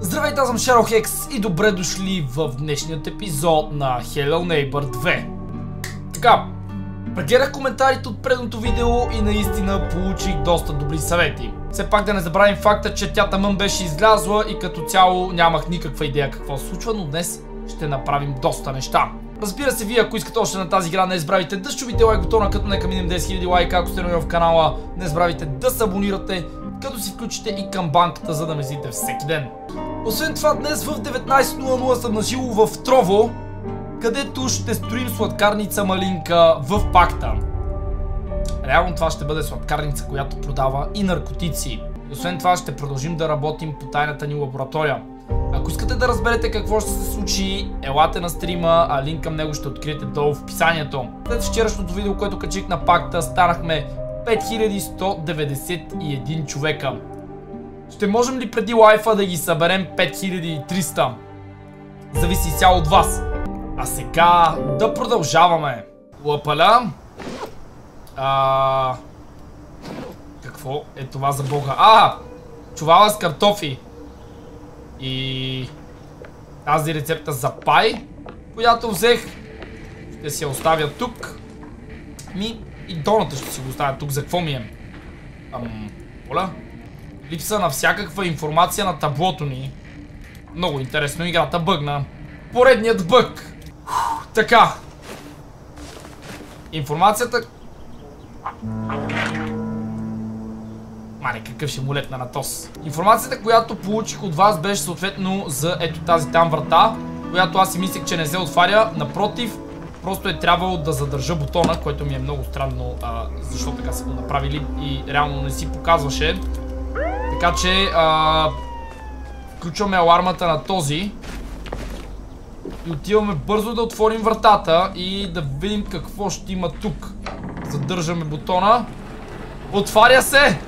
Здравейте, аз съм Шаро Хекс и добре дошли в днешният епизод на Hello Neighbor 2. Така, прегледах коментарите от предното видео и наистина получих доста добри съвети. Все пак да не забравим факта, че тята Мън беше излязла и като цяло нямах никаква идея какво се случва, но днес ще направим доста неща. Разбира се, вие ако искате още на тази игра, не забравяйте да щубите лайк бутона, като нека минем 10 000 лайка, ако сте нови в канала. Не забравяйте да се абонирате, като си включите и камбанката, за да ме видите всеки ден. Освен това, днес в 19.00 съм нажило в Трово, където ще строим сладкарница Малинка в пакта. Реално това ще бъде сладкарница, която продава и наркотици. Освен това ще продължим да работим по тайната ни лаборатория. Ако искате да разберете какво ще се случи, елате на стрима, а линк към него ще откриете долу в описанието. След вчерашното видео, което качих на пакта, станахме 5191 човека. Ще можем ли преди лайфа да ги съберем 5300? Зависи цяло от вас. А сега да продължаваме. Лапаля. А... Какво е това за бога? А! Чувала с картофи. И... Тази рецепта за пай, която взех, ще си я оставя тук. Ми, и доната ще си го оставя тук. За какво ми е? Ам, Оля? Липса на всякаква информация на таблото ни. Много интересно, играта бъгна. Поредният бъг. Така. Информацията... Маре, какъв ще му лепна на тос. Информацията, която получих от вас беше съответно за ето тази там врата, която аз си мислех, че не се отваря. Напротив, просто е трябвало да задържа бутона, което ми е много странно, а, защо така са го направили и реално не си показваше. Така че, а, включваме алармата на този и отиваме бързо да отворим вратата и да видим какво ще има тук. Задържаме бутона. Отваря се!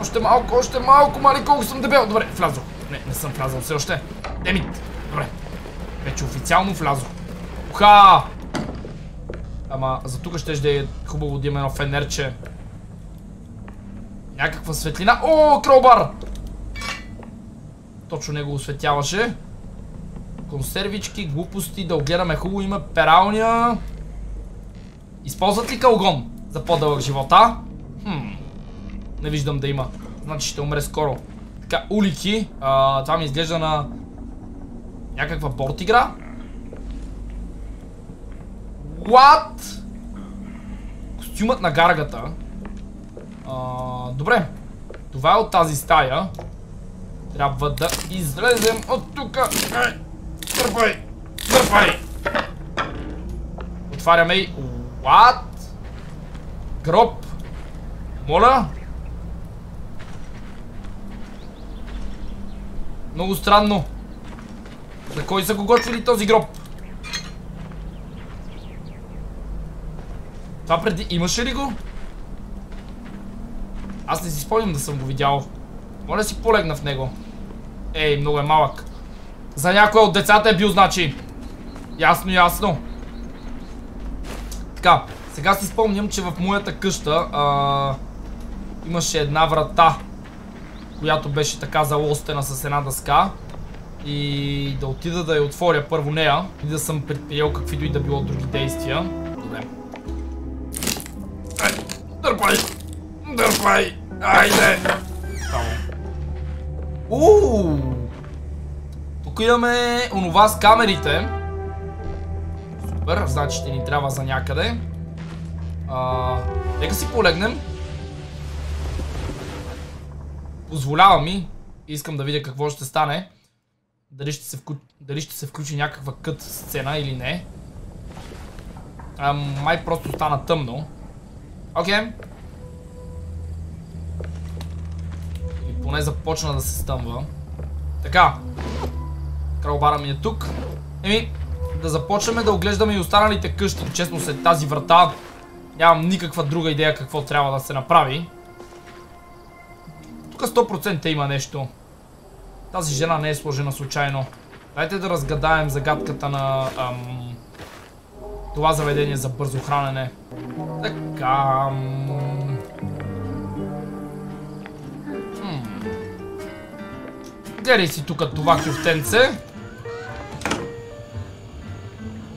Още малко, още малко, мали колко съм дебел. Добре, влязох. Не, не съм влязал все още. Демит. Добре. Вече официално влязох. Уха! Ама за тук ще е хубаво да има едно фенерче. Някаква светлина. О, кролбар! Точно него осветяваше. Консервички, глупости, да огледаме хубаво. Има пералня. Използват ли калгон за по-дълъг живота? Хм. Не виждам да има. Значи ще умре скоро. Така, улики. А, това ми изглежда на някаква борт игра. What? Костюмът на гаргата. А, добре. Това е от тази стая. Трябва да излезем от тука. Дърпай! Дърпай! Отваряме и... What? Гроб. Моля? Много странно. За кой са го готвили този гроб? Това преди... Имаше ли го? Аз не си спомням да съм го видял. Моля си полегна в него. Ей, много е малък. За някой от децата е бил, значи. Ясно, ясно. Така, сега си спомням, че в моята къща а, имаше една врата, която беше така залостена с една дъска. И да отида да я отворя първо нея и да съм предприел каквито и да било други действия. Дърпай! Айде! Ууу! Тук имаме онова с камерите. Супер, значи ще ни трябва за някъде. А, нека си полегнем. Позволява ми. Искам да видя какво ще стане. Дали ще се, включи някаква кът сцена или не. Май просто стана тъмно. Окей. Поне започна да се стъмва. Така. Кралбара ми е тук. Еми, да започнем да оглеждаме и останалите къщи. Честно след тази врата нямам никаква друга идея какво трябва да се направи. Тук 100% има нещо. Тази жена не е сложена случайно. Дайте да разгадаем загадката на ам, това заведение за бързо хранене. Така... Ам... Гледай си тук това кюфтенце.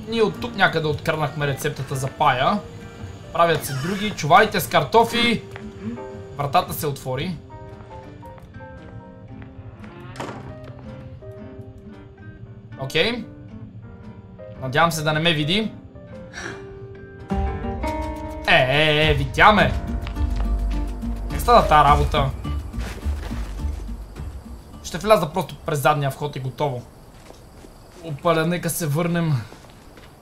Ние от тук някъде откърнахме рецептата за пая. Правят се други. Чувалите с картофи. Вратата се отвори. Окей. Надявам се да не ме види. Е, е, е, видяме. Как става тази работа? Ще вляза просто през задния вход и готово. Опаля, нека се върнем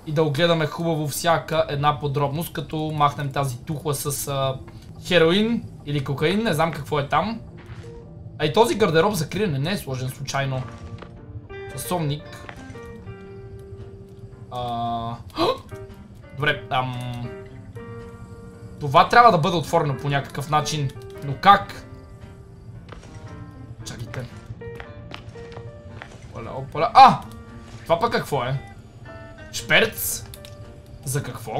и да огледаме хубаво всяка една подробност, като махнем тази тухла с а, хероин или кокаин, не знам какво е там. А и този гардероб за криене не е сложен случайно. Съсовник. А... Добре, ам... Това трябва да бъде отворено по някакъв начин. Но как? Опаля. А! Това пък какво е? Шперц? За какво?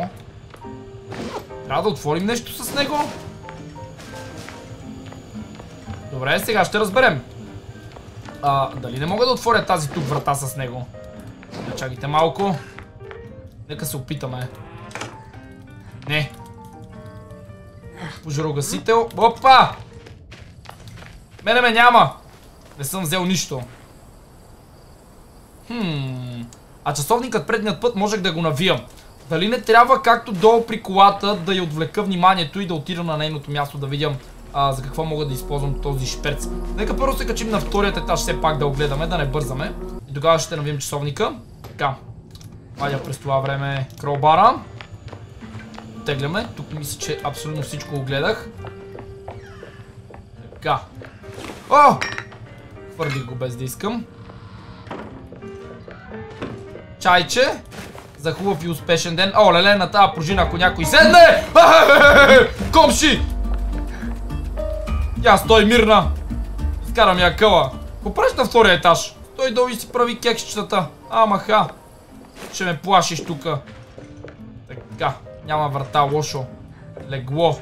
Трябва да отворим нещо с него? Добре, сега ще разберем. А, дали не мога да отворя тази тук врата с него? Да чакайте малко. Нека се опитаме. Не. Пожарогасител. Опа! Мене ме няма! Не съм взел нищо. Хм... А часовникът предният път можех да го навиям. Дали не трябва както долу при колата да я отвлека вниманието и да отида на нейното място да видям за какво мога да използвам този шперц. Нека първо се качим на вторият етаж все пак да огледаме, да не бързаме. И тогава ще навием часовника. Така. Вадя през това време кролбара. Тегляме. Тук мисля, че абсолютно всичко огледах. Така. О! Хвърлих го без да искам. Чайче. За хубав и успешен ден. О, леле, на тази пружина, ако някой седне! Комши! Я стой мирна! Изкарам я къла. Го правиш на втория етаж? Той долу и си прави кексчетата. Ама ха. Ще ме плашиш тука. Така. Няма врата, лошо. Легло.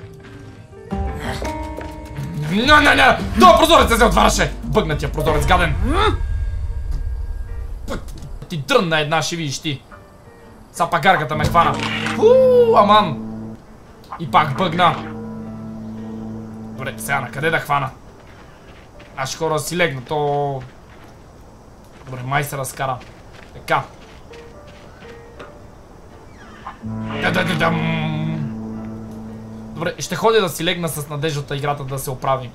Не! Това прозорец се отваряше! Бъгнатия прозорец, гаден! Ти дрънна една, ще видиш ти. Са пагарката ме хвана. Фу, аман. И пак бъгна. Добре, сега на къде да хвана? Аз хора си легна, то... Добре, май се разкара. Така. Да, да, да, да. Добре, ще ходя да си легна с надеждата играта да се оправи.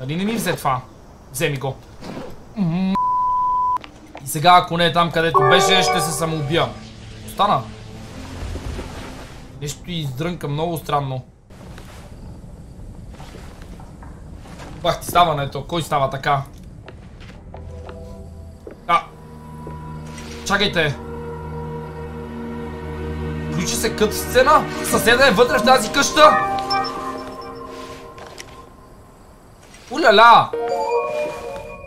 Дали не ми взе това? Вземи го. И сега, ако не е там където беше, ще се самоубия. Остана. Нещо издрънка много странно. Бах ти ставането. Кой става така? А! Чакайте! Включи се кът сцена? Съседа е вътре в тази къща? Уляля!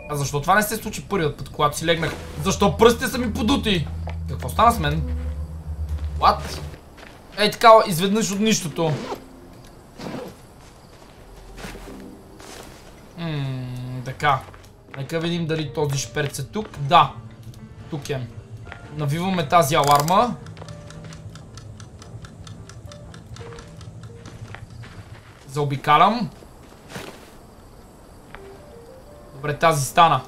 А защо това не се случи първият път, когато си легнах? Защо пръстите са ми подути? Какво стана с мен? What? Ей така, изведнъж от нищото. Ммм, така. Нека видим дали този шперц е тук. Да. Тук е. Навиваме тази аларма. Заобикалям. Добре, тази стана.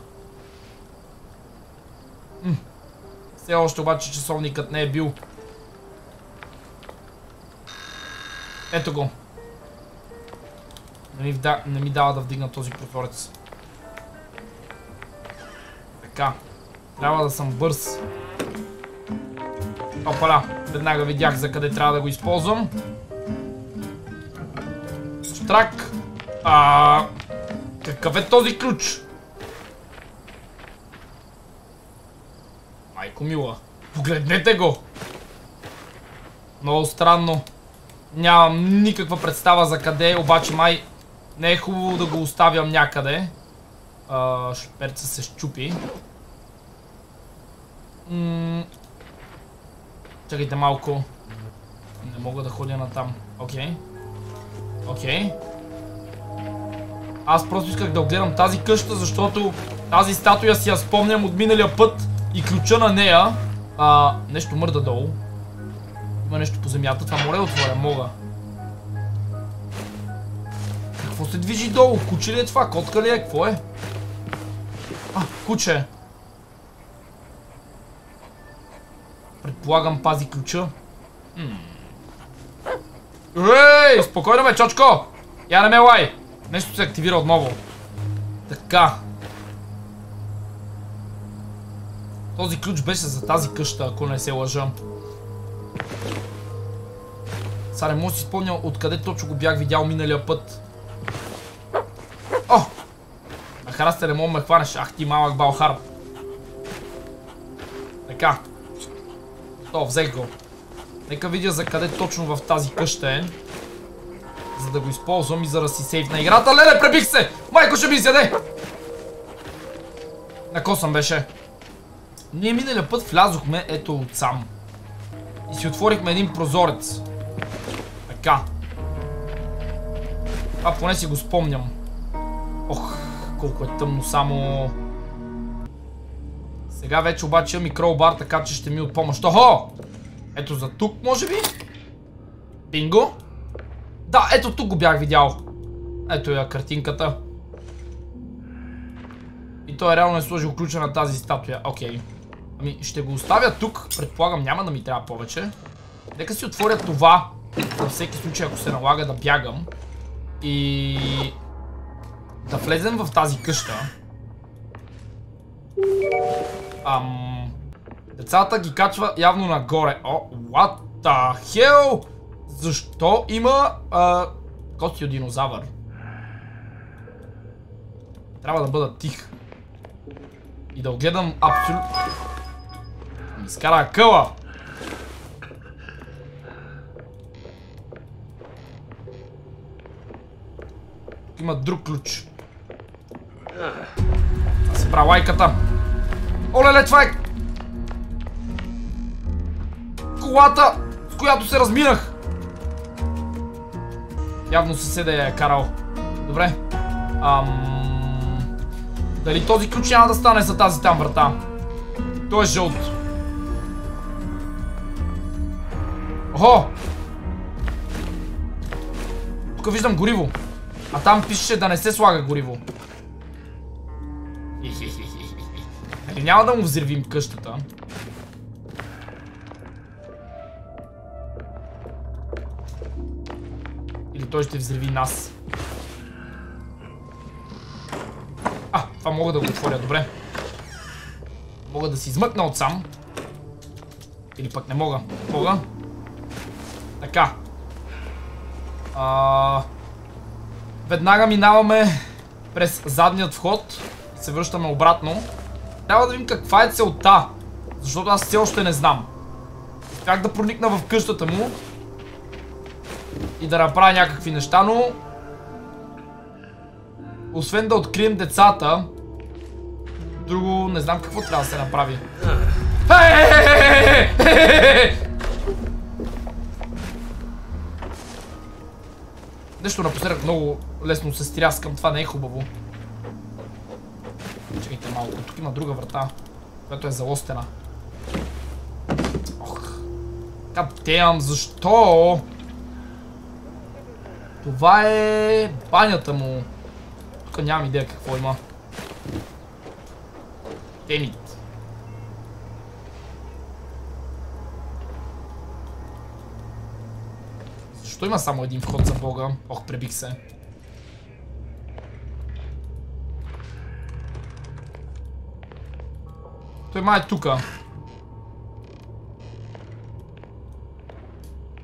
Все още обаче часовникът не е бил. Ето го. Не ми, вда... не ми дава да вдигна този прозорец. Така. Трябва да съм бърз. Опаля. Веднага видях за къде трябва да го използвам. Штрак. А, какъв е този ключ? Майко мила. Погледнете го. Много странно. Нямам никаква представа за къде, обаче май не е хубаво да го оставям някъде. шперца се щупи. Чакайте малко. Не мога да ходя на там. Окей. Окей. Аз просто исках да огледам тази къща, защото тази статуя си я спомням от миналия път и ключа на нея. А, нещо мърда долу. Има нещо по земята. Това моля да отворя. Мога. Какво се движи долу? Куче ли е това? Котка ли е? Какво е? А, куче. Предполагам пази ключа. Ей, спокойно ме, чочко! Я не ме лай! Нещо се активира отново. Така. Този ключ беше за тази къща, ако не се лъжа. Сега не мога си спомня откъде точно го бях видял миналия път. О! На храсте не мога ме хванеш. Ах ти малък балхар. Така. То, взех го. Нека видя за къде точно в тази къща е. За да го използвам и за да си сейфна играта. Леле, пребих се! Майко ще ми изяде! На косъм беше. Ние миналия път влязохме ето от сам. И си отворихме един прозорец. Така. Това поне си го спомням. Ох, колко е тъмно само... Сега вече обаче имам и кроубар, така че ще ми от помощ. Охо! Ето за тук, може би? Бинго? Да, ето тук го бях видял. Ето я картинката. И той реално е сложил ключа на тази статуя. Окей. Ами, ще го оставя тук. Предполагам, няма да ми трябва повече. Нека си отворя това. За всеки случай, ако се налага да бягам. И... Да влезем в тази къща. Ам... Децата ги качва явно нагоре. О, what the hell? Защо има а, котио динозавър? Трябва да бъда тих. И да огледам абсолютно... Ми изкара къла! Тук има друг ключ. Да се правя лайката. Олеле, това е... Колата, с която се разминах. Явно съседа я е карал. Добре. Ам... Дали този ключ няма да стане за тази там врата? Той е жълт. Охо! Тук виждам гориво. А там пишеше да не се слага гориво. Нали няма да му взривим къщата. Той ще взриви нас. А, това мога да го отворя, добре. Мога да си измъкна отсам. Или пък не мога. Мога. Така. А... Веднага минаваме през задният вход се връщаме обратно. Трябва да видим каква е целта, защото аз все още не знам. Как да проникна в къщата му и да направя някакви неща, но освен да открием децата, друго не знам какво трябва да се направи. Нещо напоследък много лесно се стряскам, това не е хубаво. Чекайте малко, тук има друга врата, която е залостена. Ох. Каптеям, защо? Това е банята му. Тук нямам идея какво има. Темит. Защо има само един вход за бога? Ох, пребих се. Той май е тука.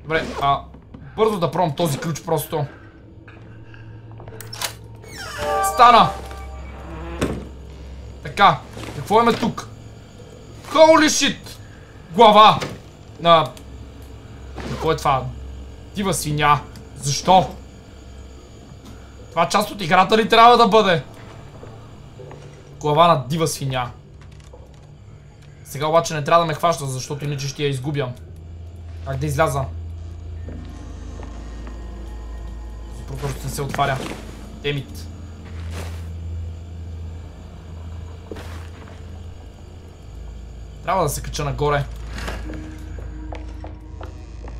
Добре, а... Бързо да пробвам този ключ просто. Стана! Така, какво имаме тук? Holy shit! Глава! На... Какво е това? Дива свиня. Защо? Това част от играта ли трябва да бъде? Глава на дива свиня. Сега обаче не трябва да ме хваща, защото иначе ще я изгубям. Как да изляза? Просто не се отваря. Демит. Трябва да се кача нагоре.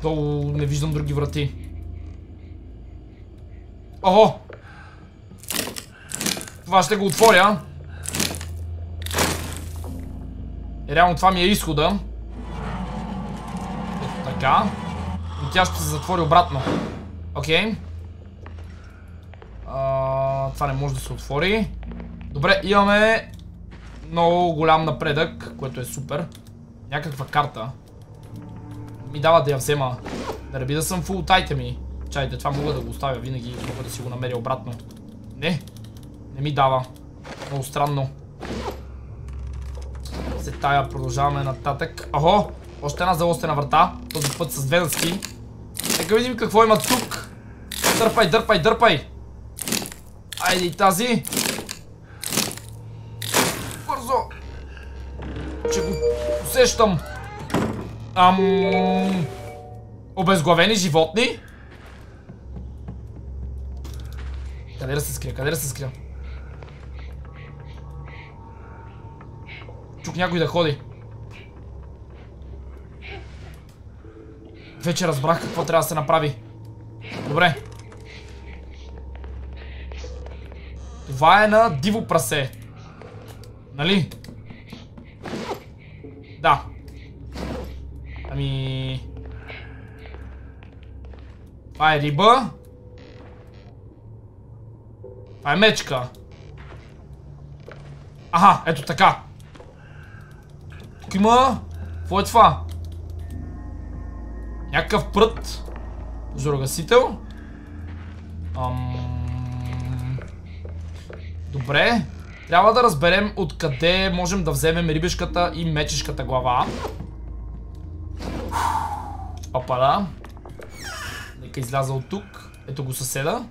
Долу не виждам други врати. Ого! Това ще го отворя. И реално това ми е изхода. Ето така. И тя ще се затвори обратно. Окей. Okay това не може да се отвори. Добре, имаме много голям напредък, което е супер. Някаква карта. Ми дава да я взема. Да не да съм фул тайте ми. Чайте, това мога да го оставя винаги. Мога да си го намеря обратно. Не. Не ми дава. Много странно. Се тая продължаваме нататък. Охо! Още една залостена врата. Този път с две дъски. Нека видим какво има тук. Дърпай, дърпай, дърпай. Айде и тази. Бързо. Че го усещам. Ам... Обезглавени животни? Къде да се скрия? Къде да се скрия? Чук някой да ходи. Вече разбрах какво трябва да се направи. Добре. Това е на диво прасе. Нали? Да. Ами... Това е риба. Това е мечка. Аха, ето така. Тук има... Какво е това? Някакъв прът. Зорогасител. Ам... Добре. Трябва да разберем откъде можем да вземем рибешката и мечешката глава. Опа, Нека изляза от тук. Ето го съседа.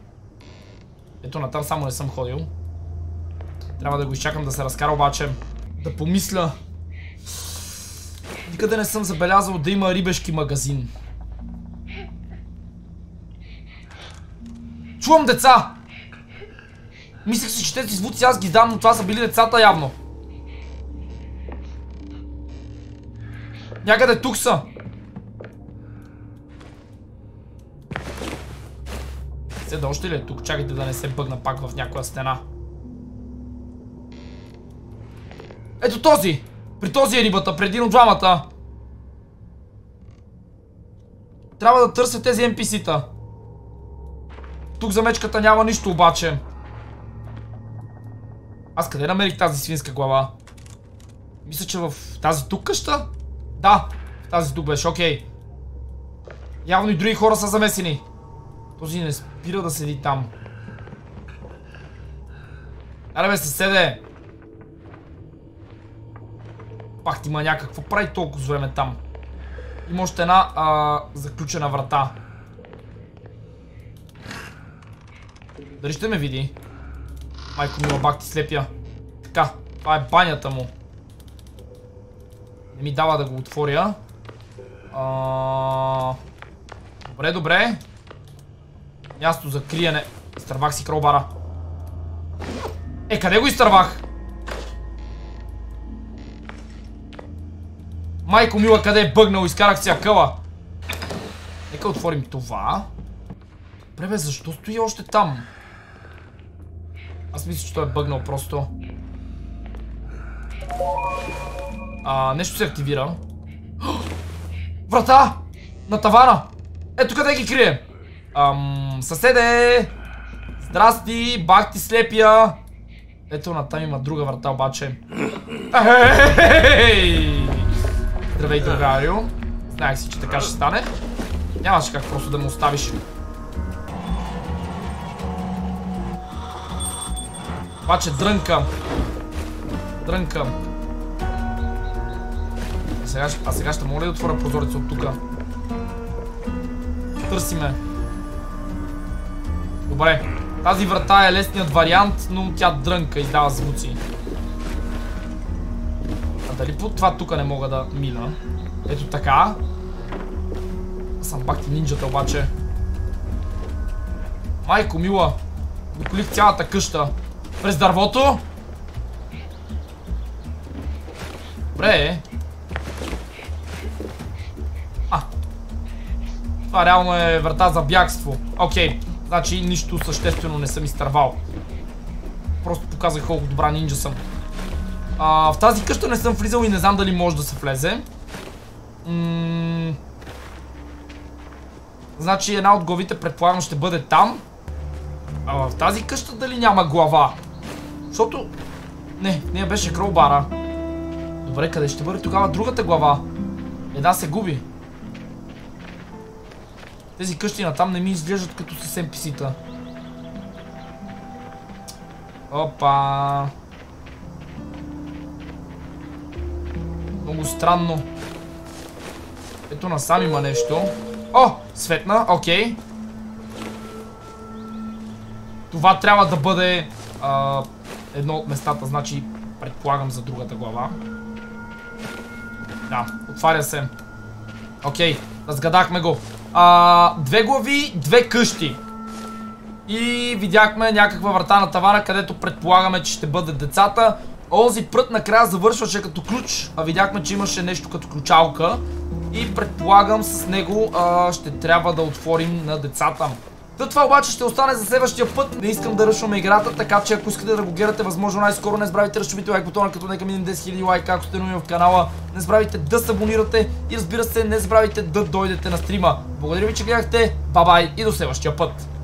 Ето натам само не съм ходил. Трябва да го изчакам да се разкара обаче. Да помисля. Никъде не съм забелязал да има рибешки магазин. Чувам деца! Мислех си, че тези звуци аз ги дам, но това са били децата явно. Някъде тук са. Седа още ли е тук? Чакайте да не се бъгна пак в някоя стена. Ето този! При този е рибата, преди от двамата. Трябва да търся тези NPC-та. Тук за мечката няма нищо обаче. Аз къде намерих тази свинска глава? Мисля, че в тази тук къща? Да, тази тук беше, окей. Явно и други хора са замесени. Този не спира да седи там. Аре бе, съседе! Пак ти има някакво прави толкова време там. Има още една а, заключена врата. Дали ще ме види? Майко мила бак ти слепя. Така, това е банята му. Не ми дава да го отворя. Добре, добре. Място за криене. Изтървах си кролбара. Е, къде го изтървах? Майко мила, къде е бъгнал? Изкарах си акъла. Нека отворим това. Добре бе, защо стои още там? Аз мисля, че той е бъгнал просто. А, нещо се активира. Врата! На тавана! Ето къде ги крие! Ам, съседе! Здрасти, бах ти слепия! Ето на там има друга врата обаче. Здравей, другарио. Знаех си, че така ще стане. Нямаше как просто да му оставиш. Обаче дрънкам. Дрънкам. А сега, а сега ще мога ли да отворя прозореца от тука? Търси ме. Добре. Тази врата е лесният вариант, но тя дрънка, издава звуци. А дали по това тук не мога да мина? Ето така. Аз съм бахти нинджата обаче. Майко мила. Доколих цялата къща. През дървото? Добре А. Това реално е врата за бягство. Окей. Значи нищо съществено не съм изтървал. Просто показах колко добра нинджа съм. А, в тази къща не съм влизал и не знам дали може да се влезе. М значи една от главите предполагам ще бъде там. А в тази къща дали няма глава? Защото... Не, нея беше кролбара. Добре, къде ще бъде тогава другата глава? Една се губи. Тези къщи на там не ми изглеждат като с NPC-та. Опа. Много странно. Ето насам има нещо. О, светна, окей. Това трябва да бъде а, едно от местата, значи предполагам за другата глава. Да, отваря се. Окей, разгадахме го. А, две глави, две къщи. И видяхме някаква врата на тавана, където предполагаме, че ще бъде децата. Онзи прът накрая завършваше като ключ, а видяхме, че имаше нещо като ключалка. И предполагам с него а, ще трябва да отворим на децата. За това обаче ще остане за следващия път. Не искам да ръшваме играта, така че ако искате да го гледате възможно най-скоро, не забравяйте да щупите лайк бутона, като нека минем 10 000 лайка, ако сте нови в канала. Не забравяйте да се абонирате и разбира се, не забравяйте да дойдете на стрима. Благодаря ви, че гледахте. Бабай и до следващия път.